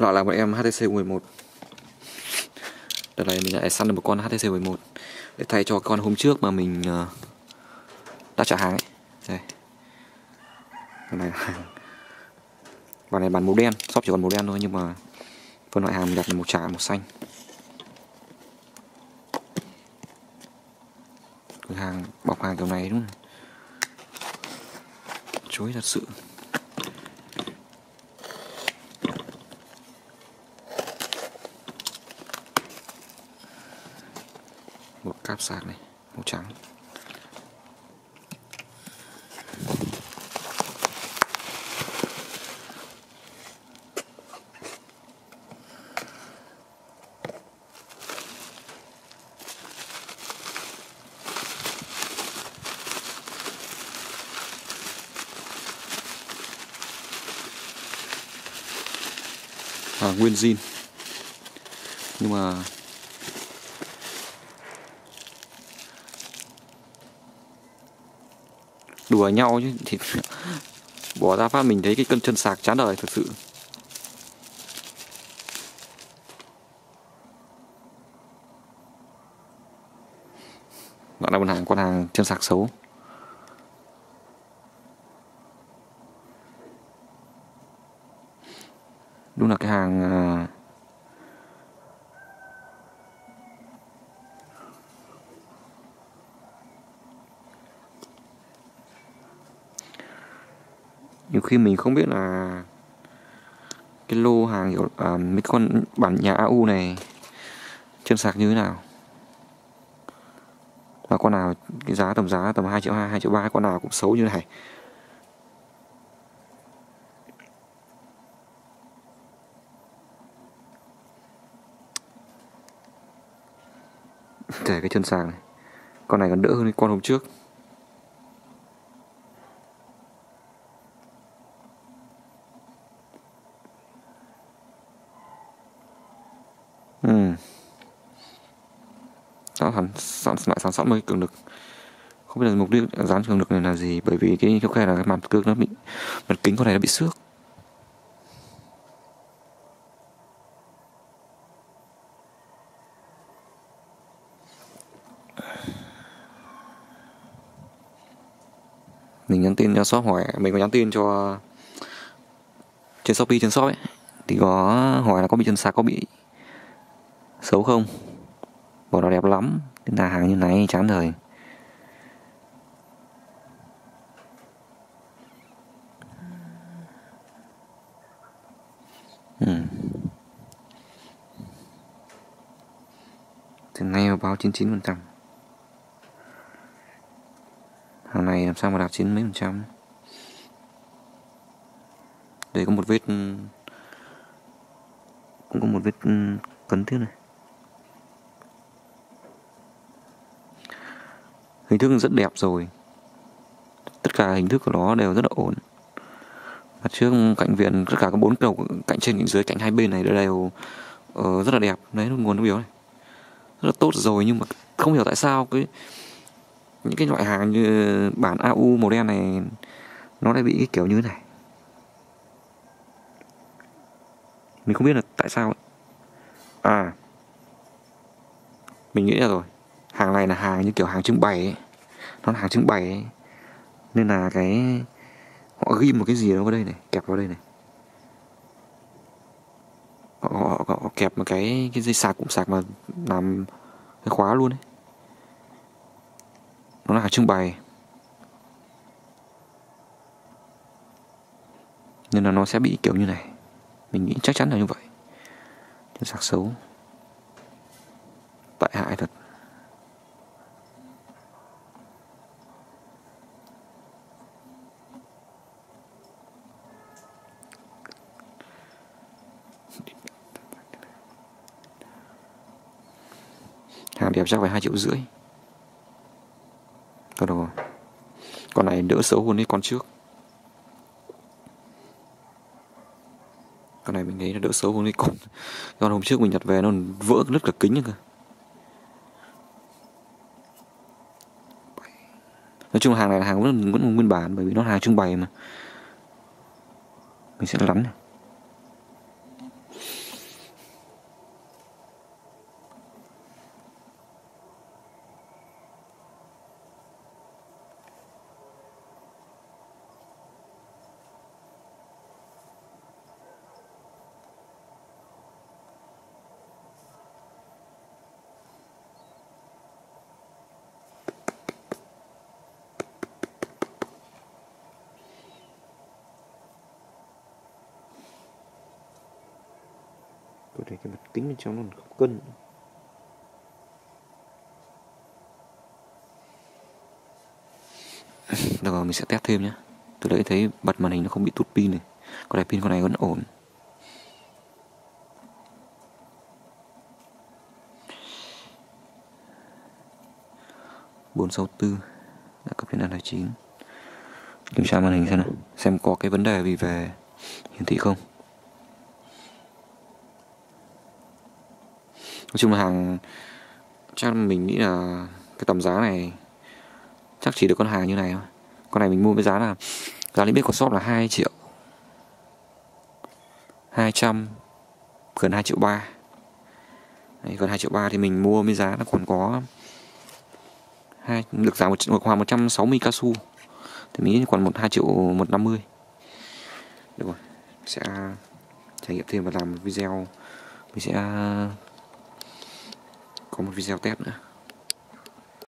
Lọ là bọn em HTC 11 Đợt này mình lại săn được một con HTC 11 Để thay cho con hôm trước mà mình uh, đã trả hàng ấy. Đây. Con này hàng. Bản này bán màu đen, shop chỉ còn màu đen thôi nhưng mà Phân loại hàng mình đặt là màu trà, màu xanh. Cửa hàng bọc hàng kiểu này đúng không? Chối thật sự. Một sạc này màu trắng. À, nguyên zin. Nhưng mà đùa nhau chứ, thì bỏ ra phát mình thấy cái cân chân sạc chán đời thật sự. Đoạn là một hàng, con hàng chân sạc xấu. Đúng là cái hàng à, nhiều khi mình không biết là cái lô hàng kiểu à, mấy con bản nhà AU này chân sạc như thế nào. Và con nào cái giá tầm giá tầm 2 triệu 2, 2 triệu 3 con nào cũng xấu như này. Kể cái chân sạc này. Con này còn đỡ hơn cái con hôm trước. Ừ. Đó hẳn sẵn lại sản sẵn mới cường lực. Không biết là mục đích dán cường lực này là gì, bởi vì cái có khe là cái mặt cương nó bị mặt kính con này nó bị xước. Mình nhắn tin cho shop hỏi mình có nhắn tin cho, trên shopee, trên shop ấy. Thì có hỏi là có bị chân sạc, có bị xấu không? Bộ nó đẹp lắm. Chúng ta hàng như này, chán đời. Ừ. từ nay báo 99 phần trăm. Hàng này làm sao mà đạt chín mấy phần trăm? Đây có một vết cũng có một vết cấn tiếp này. Hình thức rất đẹp rồi. Tất cả hình thức của nó đều rất là ổn. Mặt trước cạnh viện tất cả các bốn cầu cạnh trên cạnh dưới cạnh hai bên này đều uh, rất là đẹp. Đấy nguồn nước yếu này. Rất là tốt rồi nhưng mà không hiểu tại sao cái những cái loại hàng như bản AU màu đen này nó lại bị cái kiểu như thế này. Mình không biết là tại sao à mình nghĩ ra rồi này là hàng như kiểu hàng trưng bày ấy. nó là hàng trưng bày ấy. nên là cái họ ghi một cái gì đó vào đây này kẹp vào đây này. Họ, họ, họ, họ kẹp một cái cái dây sạc cũng sạc mà làm cái khóa luôn đấy nó là hàng trưng bày. Nên là nó sẽ bị kiểu như này. Mình nghĩ chắc chắn là như vậy. Chân sạc xấu. Tại hại thật. Hàng đẹp chắc phải hai triệu rưỡi. Thôi rồi. Con này đỡ xấu hơn cái con trước. Con này mình thấy nó đỡ xấu hơn cái con. Con hôm trước mình nhặt về nó vỡ nứt cả kính cơ. Nói chung hàng này là hàng vẫn, vẫn nguyên bản Bởi vì nó là hàng trưng bày mà. Mình sẽ lắn. này có thể cái mặt kính bên trong nó còn không cân. Được rồi, mình sẽ test thêm nhé. Từ đấy thấy bật màn hình nó không bị tụt pin này. Có lẽ pin con này vẫn ổn. bốn sáu tư đã cấp đến hai chín. Kiểm tra màn hình xem nào, xem có cái vấn đề gì về hiển thị không. Nói chung là hàng chắc mình nghĩ là cái tầm giá này chắc chỉ được con hàng như này thôi. Con này mình mua với giá là giá niêm biết của shop là 2 triệu 200 gần 2 triệu 3 Đấy, gần 2 triệu 3 thì mình mua với giá là còn có hai được giá một một khoảng 160 cao su thì mình nghĩ còn một hai triệu một năm mươi. Được rồi sẽ trải nghiệm thêm và làm video. Mình sẽ có một video test nữa.